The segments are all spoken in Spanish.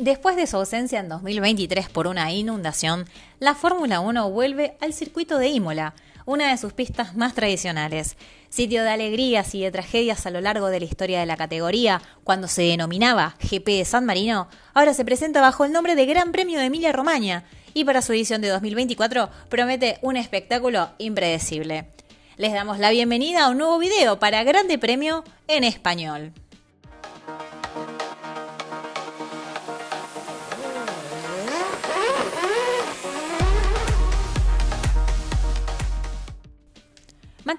Después de su ausencia en 2023 por una inundación, la Fórmula 1 vuelve al circuito de Imola, una de sus pistas más tradicionales. Sitio de alegrías y de tragedias a lo largo de la historia de la categoría, cuando se denominaba GP de San Marino, ahora se presenta bajo el nombre de Gran Premio de Emilia Romagna y para su edición de 2024 promete un espectáculo impredecible. Les damos la bienvenida a un nuevo video para Grande Premio en español.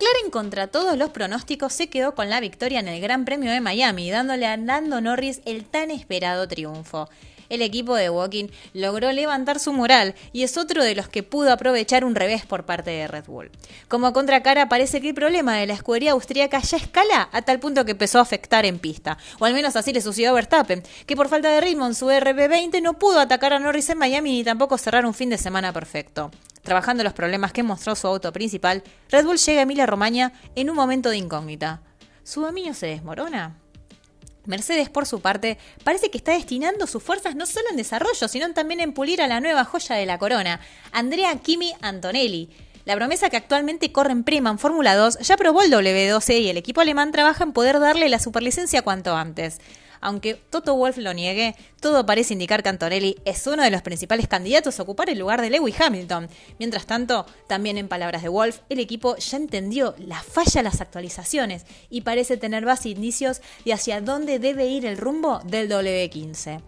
McLaren contra todos los pronósticos se quedó con la victoria en el Gran Premio de Miami, dándole a Nando Norris el tan esperado triunfo. El equipo de Walking logró levantar su moral y es otro de los que pudo aprovechar un revés por parte de Red Bull. Como contracara, parece que el problema de la escudería austríaca ya escala a tal punto que empezó a afectar en pista. O al menos así le sucedió a Verstappen, que por falta de ritmo en su RB20 no pudo atacar a Norris en Miami ni tampoco cerrar un fin de semana perfecto. Trabajando los problemas que mostró su auto principal, Red Bull llega a Emilia Romagna en un momento de incógnita. ¿Su dominio se desmorona? Mercedes, por su parte, parece que está destinando sus fuerzas no solo en desarrollo, sino también en pulir a la nueva joya de la corona, Andrea Kimi Antonelli. La promesa que actualmente corre en Prima en Fórmula 2 ya probó el W12 y el equipo alemán trabaja en poder darle la superlicencia cuanto antes. Aunque Toto Wolf lo niegue, todo parece indicar que Antonelli es uno de los principales candidatos a ocupar el lugar de Lewis Hamilton. Mientras tanto, también en palabras de Wolf, el equipo ya entendió la falla las actualizaciones y parece tener base indicios de hacia dónde debe ir el rumbo del W15.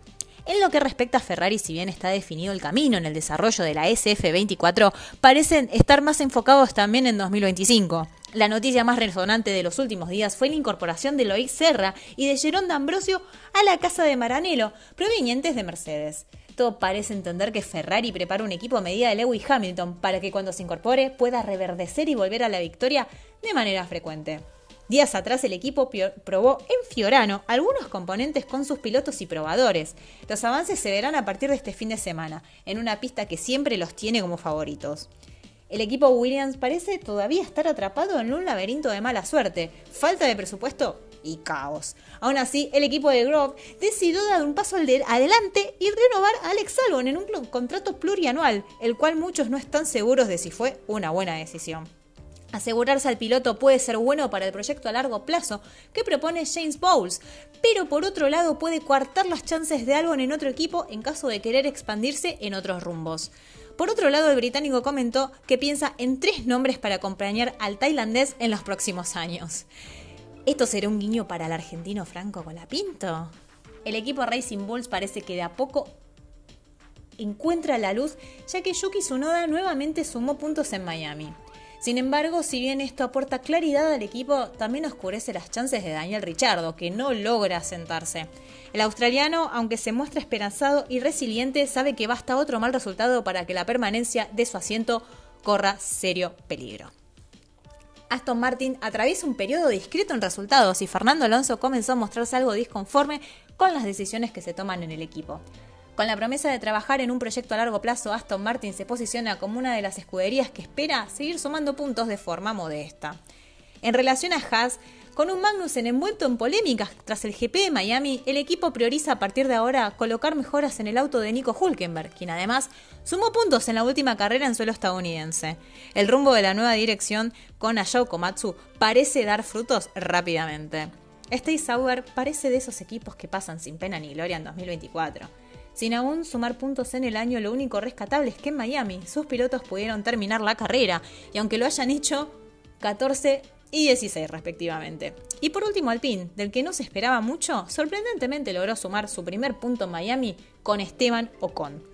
En lo que respecta a Ferrari, si bien está definido el camino en el desarrollo de la SF24, parecen estar más enfocados también en 2025. La noticia más resonante de los últimos días fue la incorporación de Loic Serra y de Jerón D'Ambrosio a la casa de Maranello, provenientes de Mercedes. Todo parece entender que Ferrari prepara un equipo a medida de Lewis Hamilton para que cuando se incorpore pueda reverdecer y volver a la victoria de manera frecuente. Días atrás el equipo probó en Fiorano algunos componentes con sus pilotos y probadores. Los avances se verán a partir de este fin de semana, en una pista que siempre los tiene como favoritos. El equipo Williams parece todavía estar atrapado en un laberinto de mala suerte, falta de presupuesto y caos. Aún así, el equipo de Grove decidió dar un paso adelante y renovar a Alex Albon en un contrato plurianual, el cual muchos no están seguros de si fue una buena decisión. Asegurarse al piloto puede ser bueno para el proyecto a largo plazo que propone James Bowles, pero por otro lado puede coartar las chances de Albon en otro equipo en caso de querer expandirse en otros rumbos. Por otro lado, el británico comentó que piensa en tres nombres para acompañar al tailandés en los próximos años. ¿Esto será un guiño para el argentino Franco Colapinto? El equipo Racing Bulls parece que de a poco encuentra la luz, ya que Yuki Tsunoda nuevamente sumó puntos en Miami. Sin embargo, si bien esto aporta claridad al equipo, también oscurece las chances de Daniel Richardo, que no logra asentarse. El australiano, aunque se muestra esperanzado y resiliente, sabe que basta otro mal resultado para que la permanencia de su asiento corra serio peligro. Aston Martin atraviesa un periodo discreto en resultados y Fernando Alonso comenzó a mostrarse algo disconforme con las decisiones que se toman en el equipo. Con la promesa de trabajar en un proyecto a largo plazo, Aston Martin se posiciona como una de las escuderías que espera seguir sumando puntos de forma modesta. En relación a Haas, con un Magnussen envuelto en polémicas tras el GP de Miami, el equipo prioriza a partir de ahora colocar mejoras en el auto de Nico Hulkenberg, quien además sumó puntos en la última carrera en suelo estadounidense. El rumbo de la nueva dirección con Ayao Komatsu parece dar frutos rápidamente. Este Sauer parece de esos equipos que pasan sin pena ni gloria en 2024. Sin aún sumar puntos en el año, lo único rescatable es que en Miami sus pilotos pudieron terminar la carrera, y aunque lo hayan hecho 14 y 16 respectivamente. Y por último Alpine, del que no se esperaba mucho, sorprendentemente logró sumar su primer punto en Miami con Esteban Ocon.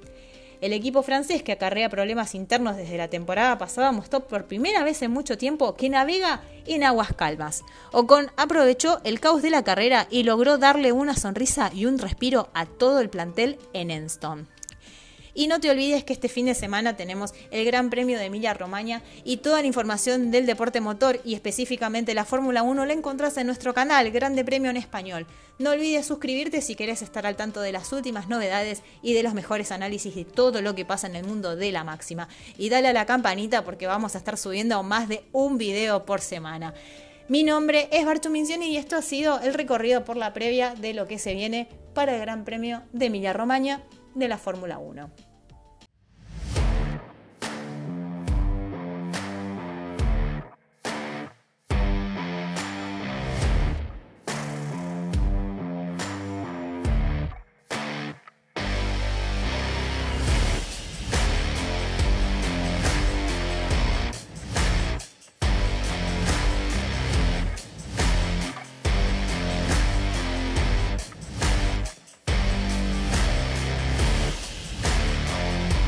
El equipo francés, que acarrea problemas internos desde la temporada pasada, mostró por primera vez en mucho tiempo que navega en aguas calmas. Ocon aprovechó el caos de la carrera y logró darle una sonrisa y un respiro a todo el plantel en Enston. Y no te olvides que este fin de semana tenemos el Gran Premio de Emilia Romagna y toda la información del deporte motor y específicamente la Fórmula 1 la encontrás en nuestro canal Grande Premio en Español. No olvides suscribirte si querés estar al tanto de las últimas novedades y de los mejores análisis de todo lo que pasa en el mundo de la máxima. Y dale a la campanita porque vamos a estar subiendo más de un video por semana. Mi nombre es Bartu Mincioni y esto ha sido el recorrido por la previa de lo que se viene para el Gran Premio de Emilia Romagna de la Fórmula 1.